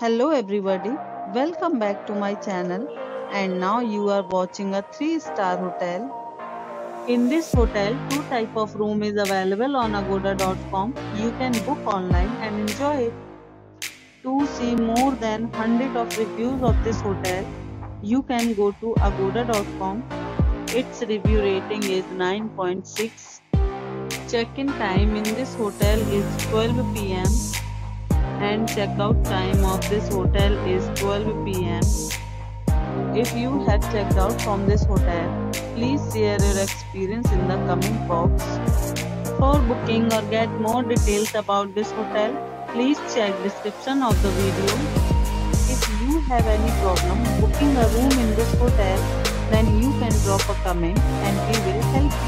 Hello everybody, welcome back to my channel and now you are watching a 3 star hotel. In this hotel, two type of room is available on agoda.com. You can book online and enjoy it. To see more than 100 of reviews of this hotel, you can go to agoda.com. Its review rating is 9.6. Check-in time in this hotel is 12 pm and checkout time of this hotel is 12 pm. If you have checked out from this hotel, please share your experience in the comment box. For booking or get more details about this hotel, please check description of the video. If you have any problem booking a room in this hotel, then you can drop a comment and we will help you.